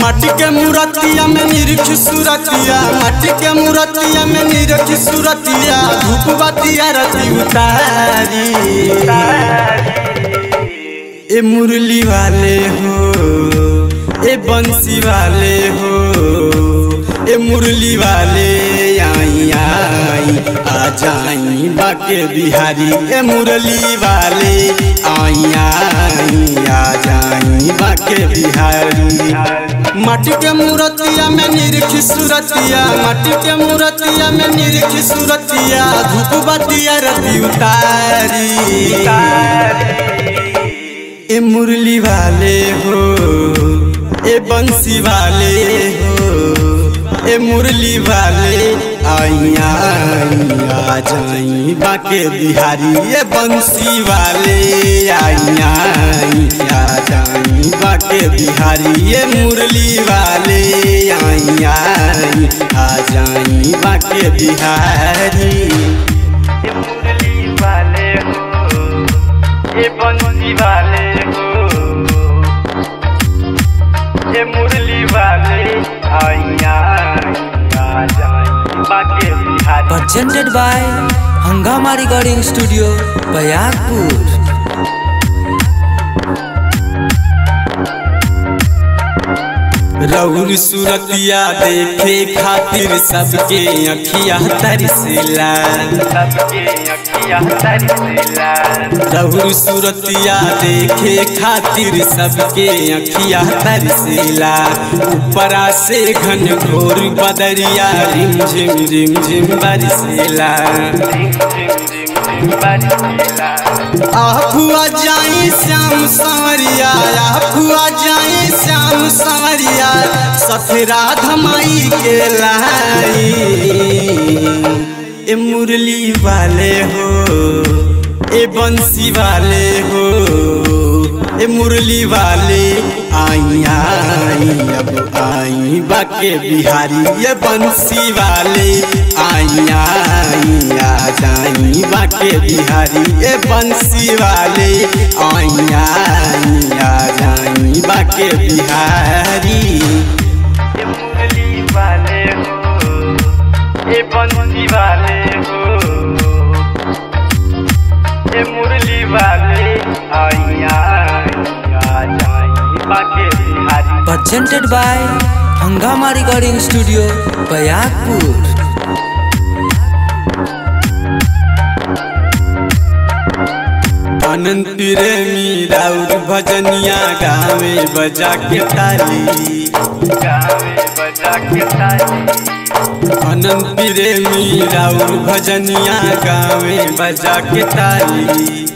माटी के मूर्तिया में निरख सुरतिया, माटी के मूर्तिया में निरख सुरतिया, धूप बतिया रति उतारी। ए मुरली वाले हो, ए बंसी वाले हो, ए मुरली वाले आई आई, आ जाई बाके बिहारी। ए मुरली वाले आई आई, आ जाई बाके बिहारी। माटी के मूर्तिया में निरखी सुरतिया, माटी के मूर्तिया में निरखी सुरतिया, धूप बतिया रति उतारी। ए मुरली वाले हो, ए बंसी वाले हो, ए मुरली वाले आइया आ जाई, बाके बिहारी, ए बंसी वाले आइया आ जाई। बाके बिहारी मुरली वाले आइया आ जाई बाके बिहारी। मुरली वाले हो ये बंसी वाले हो। ये मुरली वाले आइया आ जाए Banke Bihari. Presented by Hangama Recording Studio, Bayakpur. रउर सुरतिया देखे खातिर सबके अखिया तरसेला रउर सुरतिया देखे खातिर सबके अखिया तरसेला ऊपरा से घन घोर बदरिया रिम झिम झिम बरसेला झिम झिम जाई श्याम संवरिया आहुआ जाई संवरिया सफेरा धमाई के लाई। मुरली वाले हो, ए बंसी वाले हो, ए मुरली वाले आई आई, अब आई बाके बिहारी ये बंसी वाले आई आई आ जाई बाके बिहारी ये बंसी वाले आई आई आ जाई बाके बिहारी ये मुरली वाले हो ये बंसी वाले हो ये मुरली वाले आइया Presented by Hangama Recording Studio, Bayakpur. अनंत प्रेमी राउर भजनिया गावे बजा के ताली। गावे बजा के अनंत प्रेमी भजनिया गावे बजा के ताली।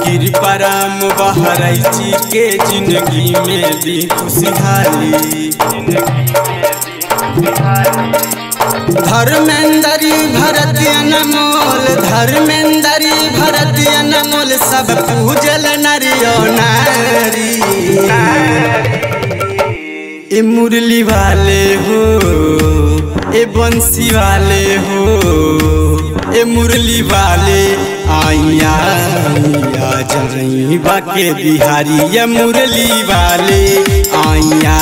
कृपा राम बहरैची के ज़िंदगी में भी खुशहाली। भरत धर्मेंदरी भरतीय नमोल धर्मेंदरी भरतीय सब पूजल नरियो नारी। ए मुरली वाले हो, ए बंसी वाले हो, ए मुरली वाले आइया आ जाई बाके बिहारी ये मुरली वाले आइया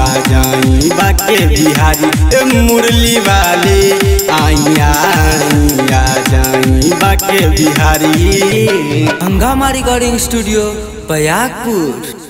आ जाई बाके बिहारी, ए मुरली वाले आइया आ के बिहारी। हंगामा रिकॉर्डिंग स्टूडियो बयागपुर